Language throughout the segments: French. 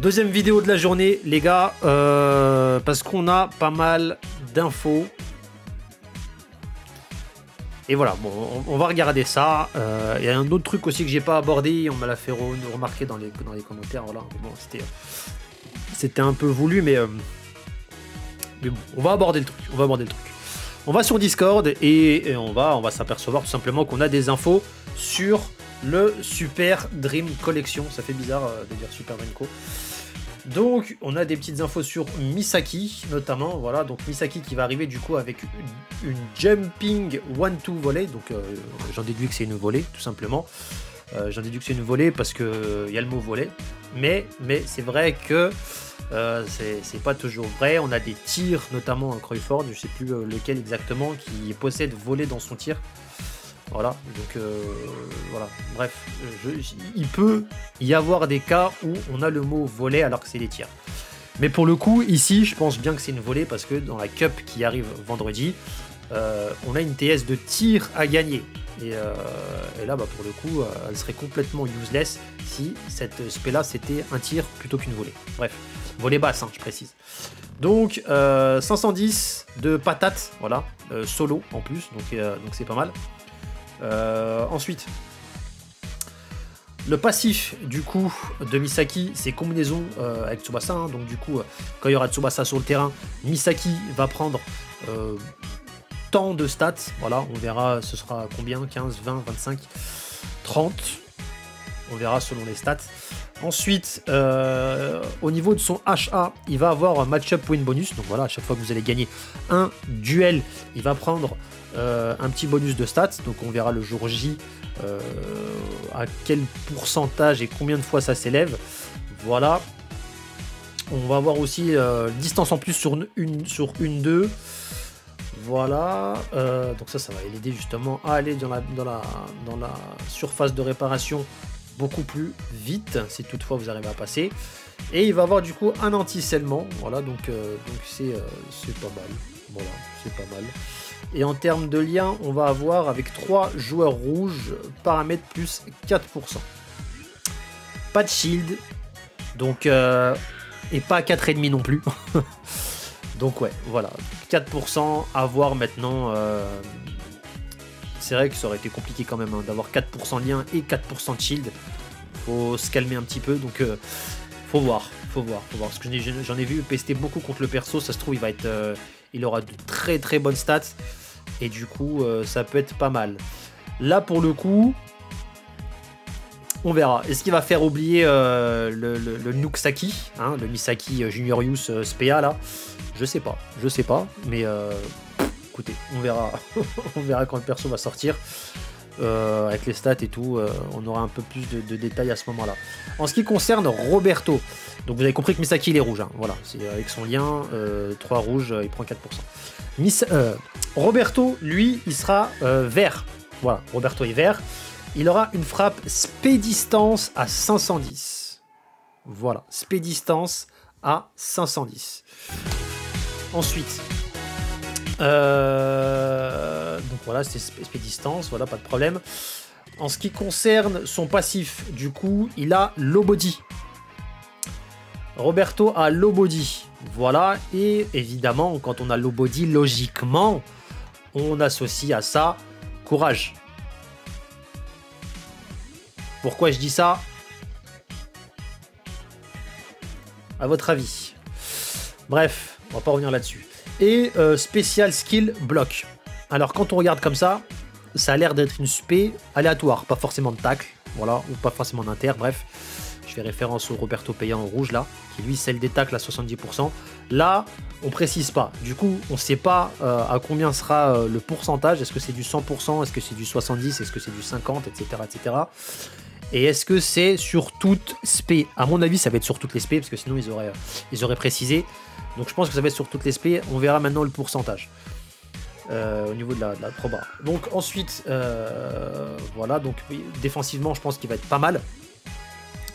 Deuxième vidéo de la journée, les gars, euh, parce qu'on a pas mal d'infos. Et voilà, bon, on, va regarder ça. Euh, il y a un autre truc aussi que j'ai pas abordé, on me l'a fait remarquer dans les, dans les commentaires. Voilà, bon, c'était, un peu voulu, mais, euh, mais bon, on va aborder le truc. On va aborder le truc. On va sur Discord et, on va, on va s'apercevoir tout simplement qu'on a des infos sur le Super Dream Collection. Ça fait bizarre de dire Super Dream Co. Donc, on a des petites infos sur Misaki, notamment. Voilà, donc Misaki qui va arriver du coup avec une, jumping one-two volée. Donc, euh, j'en déduis que c'est une volée, tout simplement. Euh, j'en déduis que c'est une volée parce qu'il il y a le mot volée. Mais, mais c'est vrai que euh, c'est pas toujours vrai. On a des tirs, notamment à Croyford, je sais plus lequel exactement, qui possède volée dans son tir. Voilà, donc euh, voilà. Bref, il peut y avoir des cas où on a le mot volet alors que c'est des tirs. Mais pour le coup, ici, je pense bien que c'est une volée parce que dans la cup qui arrive vendredi, euh, on a une TS de tir à gagner. Et, euh, là, bah, pour le coup, elle serait complètement useless si cette spé là c'était un tir plutôt qu'une volée. Bref, volée basse, hein, je précise. Donc 510 de patate, voilà, solo en plus, donc c'est pas mal. Euh, ensuite, le passif du coup de Misaki, c'est combinaison euh, avec Tsubasa. Hein. donc du coup, euh, quand il y aura Tsubasa sur le terrain, Misaki va prendre tant de stats. Voilà, on verra ce sera combien? 15, 20, 25, 30. On verra selon les stats. Ensuite, au niveau de son HA, il va avoir un match-up win bonus. Donc voilà, à chaque fois que vous allez gagner un duel, il va prendre euh, un petit bonus de stats, donc on verra le jour J euh, à quel pourcentage et combien de fois ça s'élève. Voilà. On va voir aussi euh, distance en plus sur une, sur une 2. Voilà. donc ça, ça va l'aider justement à aller dans la surface de réparation beaucoup plus vite, si toutefois vous arrivez à passer. Et il va avoir du coup un anti-scellement. Voilà, donc donc c'est pas mal. Voilà, c'est pas mal. Et en termes de lien, on va avoir avec 3 joueurs rouges, paramètres plus 4%. Pas de shield, donc euh, et pas 4,5 non plus. donc ouais, voilà, 4% à voir maintenant. Euh, c'est vrai que ça aurait été compliqué quand même hein, d'avoir 4% lien et 4% de shield. Faut se calmer un petit peu, donc euh, faut voir, faut voir, faut voir. Parce que j'en ai, vu pester beaucoup contre le perso, ça se trouve il va être, il aura de très très bonnes stats. Et du coup, euh, ça peut être pas mal. Là, pour le coup, on verra. Est-ce qu'il va faire oublier euh, le, le, Nuksaki, hein, le Misaki euh, Junior Youth Spea là? Je sais pas, je sais pas, mais on verra, on verra quand le perso va sortir. avec les stats et tout, on aura un peu plus de, détails à ce moment-là. En ce qui concerne Roberto, donc vous avez compris que Misaki il est rouge, hein. voilà, c'est avec son lien, 3 rouges, il prend 4%. Miss, Roberto, lui, il sera euh, vert. Voilà, Roberto est vert. Il aura une frappe spédistance à 510. Voilà, spédistance à 510. Ensuite, euh, donc voilà, c'est spédistance, voilà, pas de problème. En ce qui concerne son passif, du coup, il a low body. Roberto a low body. Voilà, et évidemment, quand on a low body, logiquement, on associe à ça courage. Pourquoi je dis ça? À votre avis. Bref, on va pas revenir là-dessus. Et euh, spécial skill block. Alors quand on regarde comme ça, ça a l'air d'être une spé aléatoire, pas forcément de tacle, voilà, ou pas forcément d'inter, bref. Je fais référence au Roberto Payant en rouge là, qui lui celle des tacles à 70%. Là, on précise pas. Du coup, on ne sait pas euh, à combien sera euh, le pourcentage. Est-ce que c'est du 100% Est-ce que c'est du 70 Est-ce que c'est du 50 Etc. etc. Et est-ce que c'est sur toutes SP À mon avis, ça va être sur toutes les SP, parce que sinon ils auraient, ils auraient précisé. Donc je pense que ça va être sur toutes les SP. On verra maintenant le pourcentage. Euh, au niveau de la, de. Donc ensuite, voilà, donc défensivement, je pense qu'il va être pas mal.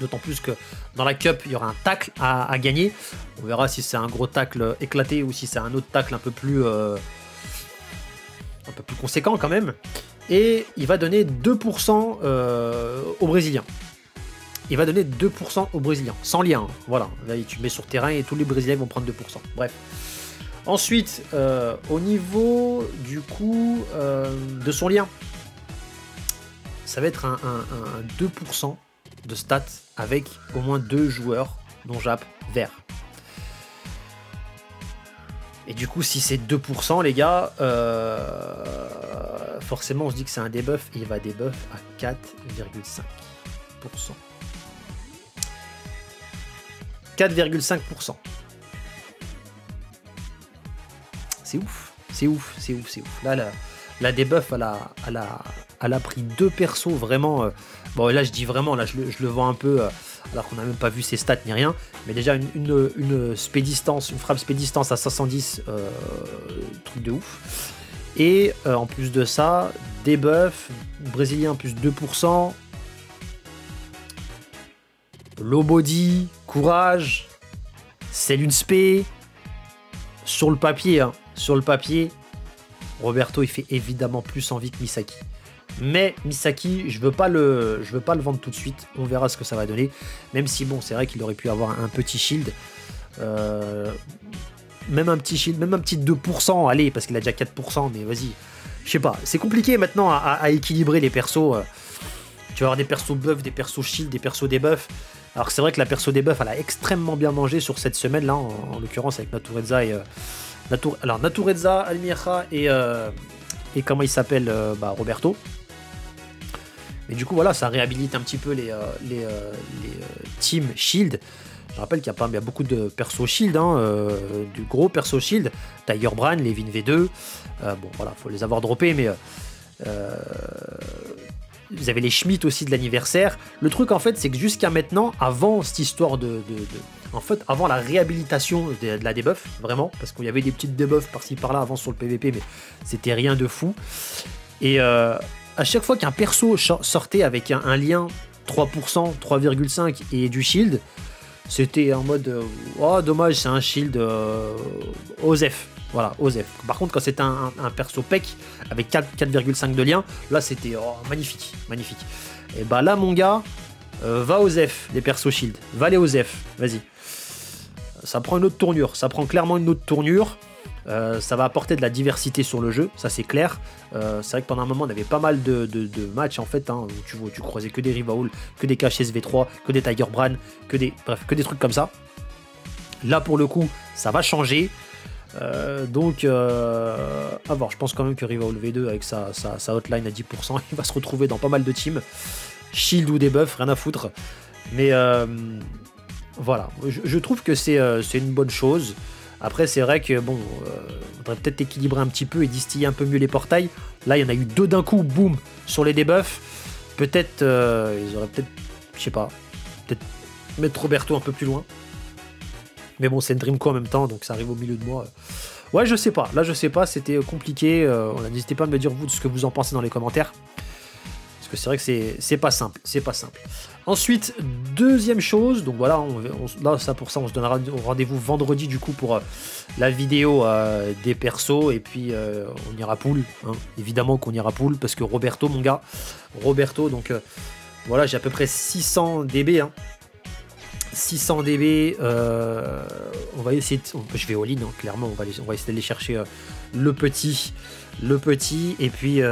D'autant plus que dans la cup, il y aura un tacle à, gagner. On verra si c'est un gros tacle éclaté ou si c'est un autre tacle un peu plus, euh, un peu plus conséquent quand même. Et il va donner 2% euh, aux Brésiliens. Il va donner 2% aux Brésiliens, sans lien. Hein. Voilà, là tu mets sur terrain et tous les Brésiliens vont prendre 2%. Bref. Ensuite, euh, au niveau du coup euh, de son lien, ça va être un, 2% de stats avec au moins deux joueurs, dont Jap, vert. Et du coup, si c'est 2%, les gars, euh, forcément, on se dit que c'est un debuff il va debuff à 4,5%. 4,5%. C'est ouf, c'est ouf, c'est ouf, c'est ouf. Là, la, la debuff, elle a, elle, a, pris deux persos vraiment. Euh, bon, là, je dis vraiment, là, je, le vois un peu, euh, alors qu'on n'a même pas vu ses stats ni rien. Mais déjà, une, une, une spédistance, une frappe spédistance à 510, euh, truc de ouf. Et en plus de ça, debuff, brésilien plus 2%, low body, courage, c'est une spé. Sur le papier, hein, sur le papier, Roberto il fait évidemment plus envie que Misaki. Mais Misaki, je veux pas le, je veux pas le vendre tout de suite. On verra ce que ça va donner. Même si bon, c'est vrai qu'il aurait pu avoir un petit shield. Euh, même un petit shield, même un petit 2%, allez, parce qu'il a déjà 4%, mais vas-y. Je sais pas, c'est compliqué maintenant à, équilibrer les persos. Euh. Tu vas avoir des persos buff, des persos shield, des persos debuff. Alors c'est vrai que la perso debuff, elle a extrêmement bien mangé sur cette semaine là, en, l'occurrence avec Natureza et, euh, alors Natureza, Almira et, euh, et comment il s'appelle euh, bah, Roberto. Mais du coup voilà, ça réhabilite un petit peu les, euh, les, teams Shield. Je rappelle qu'il y, a y a beaucoup de persos Shield, hein, du gros perso Shield. Tiger Bran, Levin V2. bon voilà, faut les avoir droppés, mais vous avez les Schmitt aussi de l'anniversaire. Le truc en fait, c'est que jusqu'à maintenant, avant cette histoire de, en fait, avant la réhabilitation de, la debuff, vraiment, parce qu'il y avait des petites debuffs par-ci par-là avant sur le PVP, mais c'était rien de fou. Et euh, à chaque fois qu'un perso sortait avec un, lien 3%, 3,5% et du shield, c'était en mode euh, oh dommage, c'est un shield euh, Osef. Voilà, Osef. Par contre, quand c'était un, perso PEC avec 4,5 de lien, là c'était oh, magnifique, magnifique. Et bah là, mon gars, va Osef, des persos shield. Va les Osef, vas-y ça prend une autre tournure. Ça prend clairement une autre tournure. Euh, ça va apporter de la diversité sur le jeu, ça c'est clair. Euh, c'est vrai que pendant un moment on avait pas mal de, matchs en fait, hein, où tu, tu croisais que des Rivaul, que des v 3 que des Tiger Bran, que des, bref, que des trucs comme ça. Là pour le coup, ça va changer. Euh, donc, à voir. Je pense quand même que Rivaul V2 avec sa, sa, hotline à 10%, il va se retrouver dans pas mal de teams. Shield ou des buffs, rien à foutre. Mais voilà, je, trouve que euh, c'est une bonne chose. Après, c'est vrai que bon, euh, on faudrait peut-être équilibrer un petit peu et distiller un peu mieux les portails. Là, il y en a eu deux d'un coup, boum, sur les debuffs. Peut-être, euh, ils auraient peut-être, je sais pas, peut-être mettre Roberto un peu plus loin. Mais bon, c'est une Dreamco en même temps, donc ça arrive au milieu de moi. Ouais, je sais pas. Là, je sais pas, c'était compliqué. N'hésitez pas à me dire vous ce que vous en pensez dans les commentaires. Parce que c'est vrai que c'est pas simple. C'est pas simple. Ensuite, deuxième chose, donc voilà, on, là ça pour ça on se donnera rendez-vous vendredi du coup pour euh, la vidéo euh, des persos et puis euh, on ira pool, hein. évidemment qu'on ira pool parce que Roberto mon gars, Roberto donc voilà j'ai à peu près 600 dB, 600 dB, on va essayer, je vais au line hein, clairement, on va, essayer d'aller chercher le petit, le petit et puis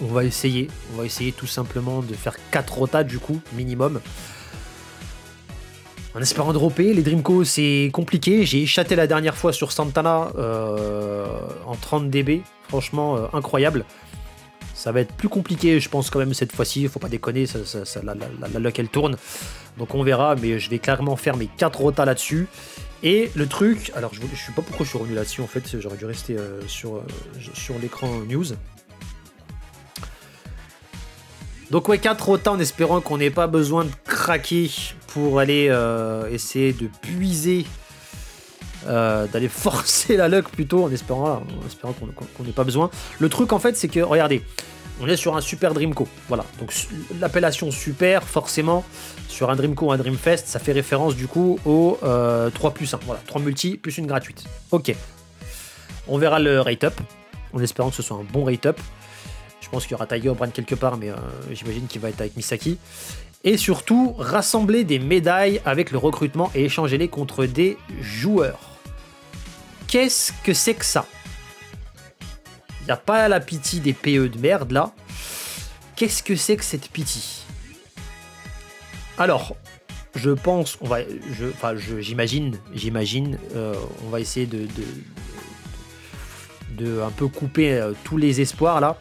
on va essayer. On va essayer tout simplement de faire 4 rotas du coup, minimum. En espérant dropper, les Dreamco c'est compliqué. J'ai échaté la dernière fois sur Santana euh, en 30 dB. Franchement, euh, incroyable. Ça va être plus compliqué, je pense, quand même, cette fois-ci. Faut pas déconner, ça, la, la, luck elle tourne. Donc on verra, mais je vais clairement faire mes 4 rotas là-dessus. Et le truc, alors je, ne sais pas pourquoi je suis revenu là-dessus en fait, j'aurais dû rester euh, sur, sur l'écran news. Donc ouais, 4 autant en espérant qu'on n'ait pas besoin de craquer pour aller euh, essayer de puiser, euh, d'aller forcer la luck plutôt, en espérant, en espérant qu'on n'ait pas besoin. Le truc en fait, c'est que, regardez, on est sur un super Dreamco. Voilà, donc l'appellation super, forcément, sur un Dreamco ou un Dreamfest, ça fait référence du coup au 3 euh, plus 1. Voilà, 3 multi plus une gratuite. Ok. On verra le rate up, en espérant que ce soit un bon rate up. Je pense qu'il y aura Tiger Brand quelque part, mais j'imagine qu'il va être avec Misaki. Et surtout, rassembler des médailles avec le recrutement et échanger-les contre des joueurs. Qu'est-ce que c'est que ça? Il n'y a pas la pitié des PE de merde là. Qu'est-ce que c'est que cette pitié? Alors, je pense, on va, enfin, j'imagine, j'imagine, euh, on va essayer de, de, un peu couper euh, tous les espoirs là.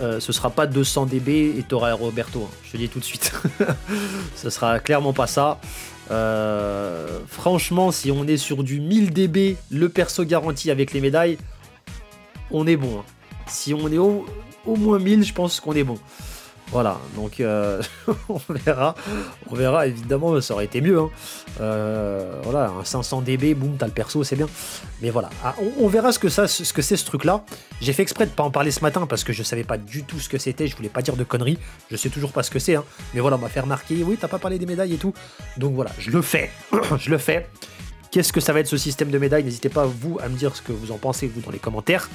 Euh, ce sera pas 200 dB et t'auras Roberto, hein, je te dis tout de suite. ce sera clairement pas ça. franchement, si on est sur du 1000 dB, le perso garanti avec les médailles, on est bon. Hein. Si on est au, au moins 1000, je pense qu'on est bon. Voilà, donc euh, on verra. On verra, évidemment, ça aurait été mieux. Hein. Euh, voilà, un 500 dB, boum, t'as le perso, c'est bien. Mais voilà, ah, on, verra ce que, ça, ce que c'est ce truc-là. J'ai fait exprès de pas en parler ce matin parce que je savais pas du tout ce que c'était. Je voulais pas dire de conneries. Je sais toujours pas ce que c'est. Hein. Mais voilà, on m'a fait remarquer, oui, t'as pas parlé des médailles et tout. Donc voilà, je le fais. je le fais. Qu'est-ce que ça va être ce système de médailles? N'hésitez pas, vous, à me dire ce que vous en pensez, vous, dans les commentaires.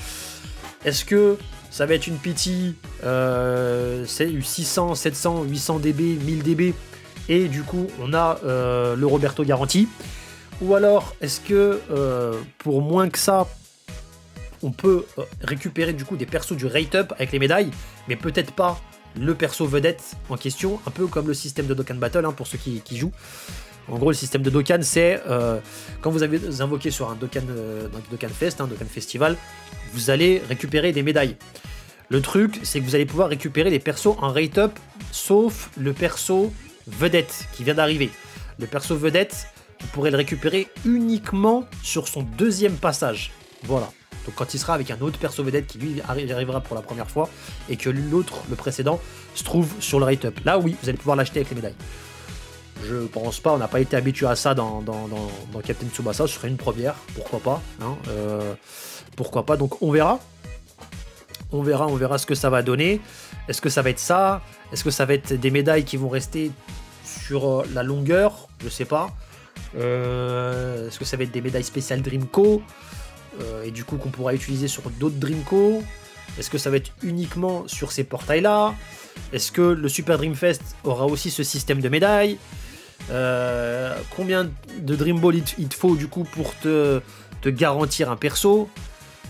Est-ce que ça va être une PT euh, 600, 700, 800 dB, 1000 dB et du coup on a euh, le Roberto garanti? Ou alors est-ce que euh, pour moins que ça on peut euh, récupérer du coup des persos du rate up avec les médailles, mais peut-être pas le perso vedette en question, un peu comme le système de Dokkan Battle hein, pour ceux qui, jouent? En gros, le système de Dokkan, c'est quand vous avez invoqué sur un Dokkan, Dokkan Fest, un Dokkan Festival, vous allez récupérer des médailles. Le truc, c'est que vous allez pouvoir récupérer les persos en rate-up, sauf le perso vedette qui vient d'arriver. Le perso vedette, vous pourrez le récupérer uniquement sur son deuxième passage. Voilà. Donc quand il sera avec un autre perso vedette qui lui arrivera pour la première fois et que l'autre, le précédent, se trouve sur le rate-up. Là oui, vous allez pouvoir l'acheter avec les médailles. Je pense pas, on n'a pas été habitué à ça dans, Captain Tsubasa, ce serait une première, pourquoi pas. Hein, euh, pourquoi pas, donc on verra. On verra, on verra ce que ça va donner. Est-ce que ça va être ça? Est-ce que ça va être des médailles qui vont rester sur euh, la longueur? Je sais pas. Euh, est-ce que ça va être des médailles spéciales Dreamco? Et du coup qu'on pourra utiliser sur d'autres Dreamco? Est-ce que ça va être uniquement sur ces portails-là? Est-ce que le Super Dreamfest aura aussi ce système de médailles? Combien de Dream Ball il, te faut du coup pour te, garantir un perso?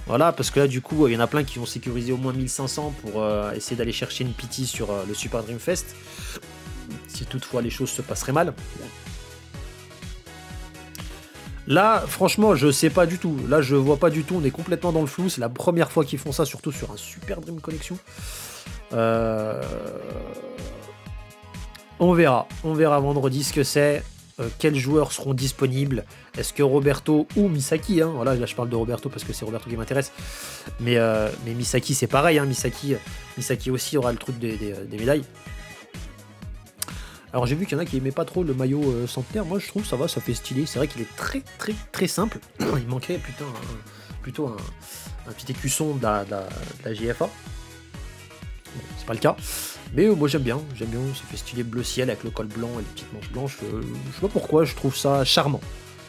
Voilà, parce que là, du coup, il y en a plein qui vont sécuriser au moins 1500 pour euh, essayer d'aller chercher une pity sur euh, le Super Dream Fest. Si toutefois les choses se passeraient mal. Là, franchement, je sais pas du tout. Là, je vois pas du tout. On est complètement dans le flou. C'est la première fois qu'ils font ça, surtout sur un Super Dream Collection. Euh, on verra. On verra vendredi ce que c'est. Euh, quels joueurs seront disponibles Est-ce que Roberto ou Misaki hein, Voilà, là je parle de Roberto parce que c'est Roberto qui m'intéresse. Mais, euh, mais Misaki c'est pareil, hein, Misaki, aussi aura le truc des, médailles. Alors j'ai vu qu'il y en a qui aimaient pas trop le maillot euh, centenaire. Moi je trouve ça va, ça fait stylé. C'est vrai qu'il est très très très simple. Il manquait plutôt un, petit écusson de la, de c'est pas le cas. Mais euh, moi j'aime bien, j'aime bien, ça fait bleu ciel avec le col blanc et les petites manches blanches. Euh, je sais pas pourquoi, je trouve ça charmant.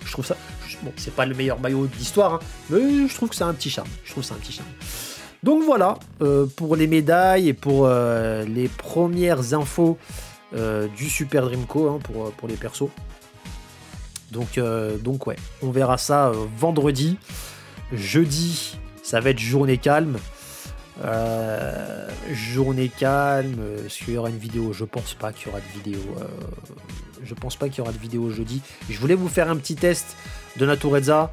Je trouve ça. Bon, c'est pas le meilleur maillot de l'histoire, hein, mais je trouve que c'est un petit charme. Je trouve ça un petit charme. Donc voilà, euh, pour les médailles et pour les premières infos du Super Dreamco hein, pour, pour les persos. Donc, donc ouais, on verra ça vendredi. Jeudi, ça va être journée calme. Euh, journée calme, est-ce qu'il y aura une vidéo Je pense pas qu'il y aura de vidéo. Euh, je pense pas qu'il y aura de vidéo jeudi. Je voulais vous faire un petit test de Natureza.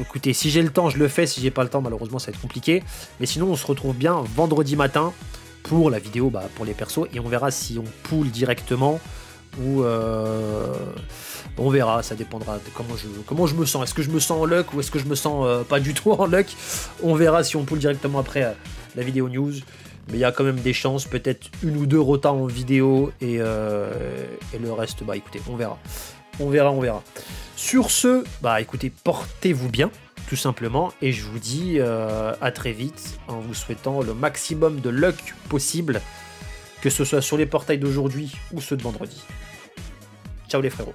Écoutez, si j'ai le temps, je le fais. Si j'ai pas le temps, malheureusement, ça va être compliqué. Mais sinon, on se retrouve bien vendredi matin pour la vidéo bah, pour les persos. Et on verra si on poule directement ou euh, on verra, ça dépendra de comment je, me sens. Est-ce que je me sens en luck ou est-ce que je me sens euh, pas du tout en luck? On verra si on poule directement après euh, la vidéo news. Mais il y a quand même des chances, peut-être une ou deux rotas en vidéo et, le reste, bah écoutez, on verra. On verra, on verra. Sur ce, bah écoutez, portez-vous bien, tout simplement, et je vous dis à très vite en vous souhaitant le maximum de luck possible que ce soit sur les portails d'aujourd'hui ou ceux de vendredi. Ciao les frérots